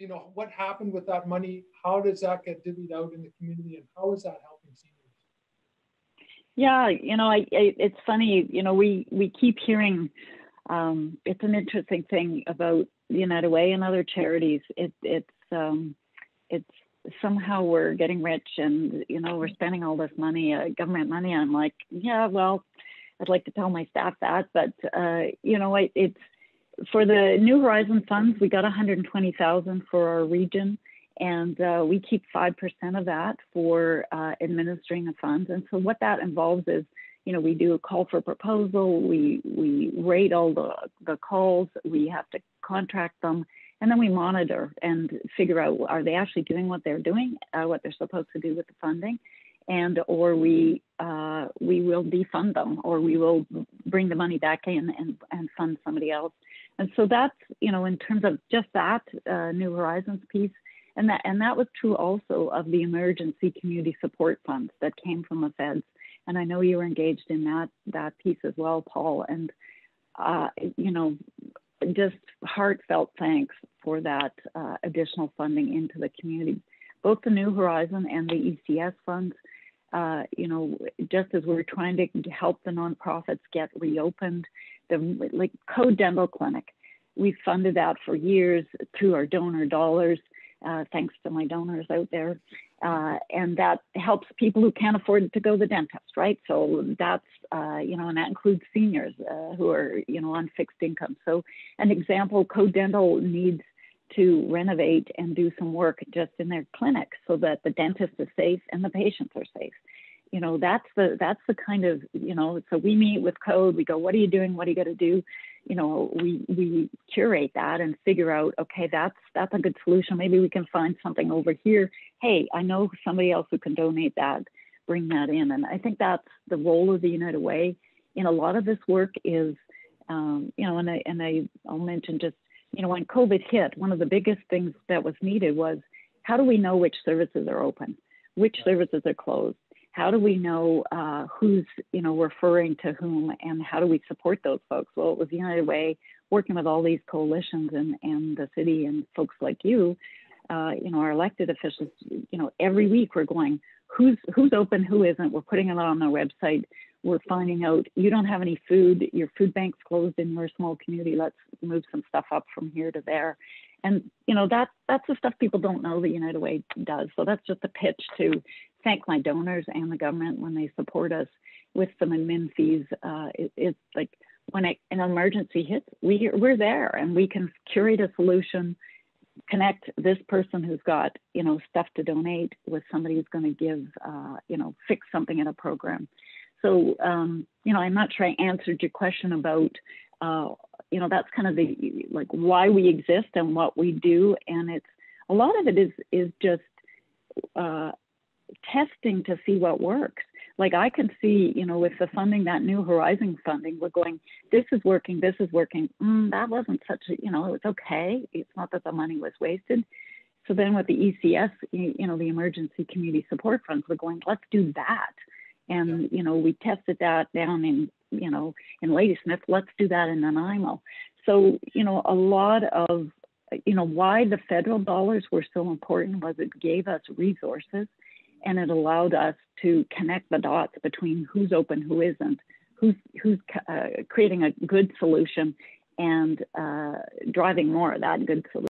you know, what happened with that money? How does that get divvied out in the community and how is that helping seniors? Yeah, you know, I, I, it's funny, you know, we, we keep hearing, um, it's an interesting thing about United Way and other charities. It, it's, um, it's somehow we're getting rich and, you know, we're spending all this money, uh, government money. I'm like, yeah, well, I'd like to tell my staff that, but, uh, you know, it, it's, for the New Horizon funds, we got 120,000 for our region and uh, we keep 5% of that for uh, administering the funds. And so what that involves is, you know, we do a call for proposal, we, we rate all the, the calls, we have to contract them, and then we monitor and figure out are they actually doing what they're doing, uh, what they're supposed to do with the funding, and or we uh, we will defund them or we will bring the money back in and, and fund somebody else. And so that's you know in terms of just that uh, New Horizons piece and that and that was true also of the emergency community support funds that came from the feds. And I know you were engaged in that that piece as well, Paul. And uh, you know, just heartfelt thanks for that uh, additional funding into the community, both the New Horizon and the ECS funds. Uh, you know, just as we're trying to help the nonprofits get reopened, the like Code Dental Clinic, we funded that for years through our donor dollars uh, thanks to my donors out there. Uh, and that helps people who can't afford to go to the dentist, right? So that's, uh, you know, and that includes seniors uh, who are, you know, on fixed income. So an example, Code Dental needs to renovate and do some work just in their clinic so that the dentist is safe and the patients are safe you know that's the that's the kind of you know so we meet with code we go what are you doing? What are you going to do? You know we we curate that and figure out okay that's that's a good solution. Maybe we can find something over here. Hey i know somebody else who can donate that bring that in. And i think that's the role of the united way. In a lot of this work is um, you know and i and i i'll mention just you know when covid hit one of the biggest things that was needed was how do we know which services are open which services are closed how do we know uh, who's you know referring to whom and how do we support those folks? Well it was united way working with all these coalitions and, and the city and folks like you uh, you know our elected officials you know every week we're going who's who's open who isn't? We're putting it on our website. We're finding out you don't have any food. Your food bank's closed in your small community. Let's move some stuff up from here to there. And you know that that's the stuff people don't know that united way does. So that's just a pitch to thank my donors and the government when they support us with some admin fees. Uh, it, it's like when it, an emergency hits, we, we're there and we can curate a solution, connect this person who's got, you know, stuff to donate with somebody who's going to give, uh, you know, fix something in a program. So, um, you know, I'm not sure I answered your question about, uh, you know, that's kind of the, like why we exist and what we do. And it's, a lot of it is, is just, uh, testing to see what works. Like I can see, you know, with the funding, that New Horizon funding, we're going, this is working, this is working. Mm, that wasn't such a, you know, it's okay. It's not that the money was wasted. So then with the ECS, you know, the Emergency Community Support Funds, we're going, let's do that. And, you know, we tested that down in, you know, in Ladysmith, let's do that in Nanaimo. So, you know, a lot of, you know, why the federal dollars were so important was it gave us resources and it allowed us to connect the dots between who's open, who isn't, who's who's uh, creating a good solution, and uh, driving more of that good solution.